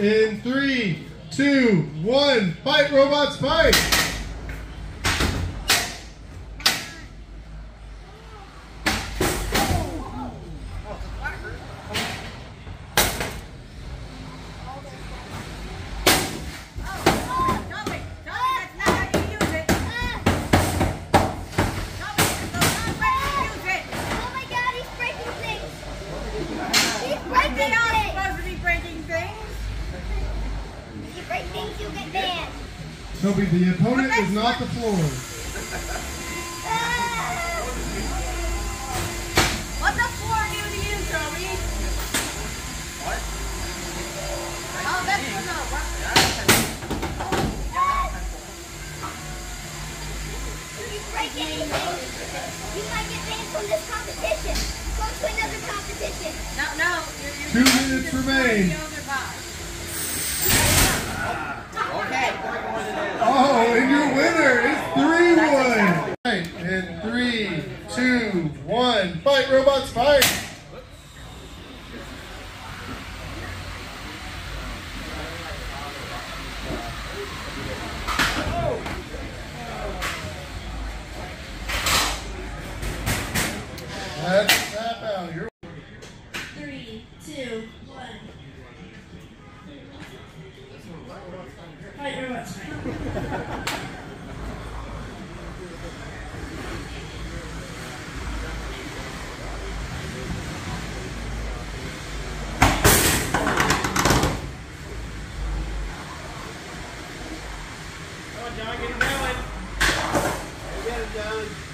In three, two, one, fight, robots, fight! Toby, the opponent is not the floor. What the floor do to you, Toby? What? Oh, that's no. What? You break anything, you might get banned from this competition. Go to another competition. No, no. You're, you're Two minutes remain. yoga two, one, fight, robots, fight! John, get it going. You got it, John.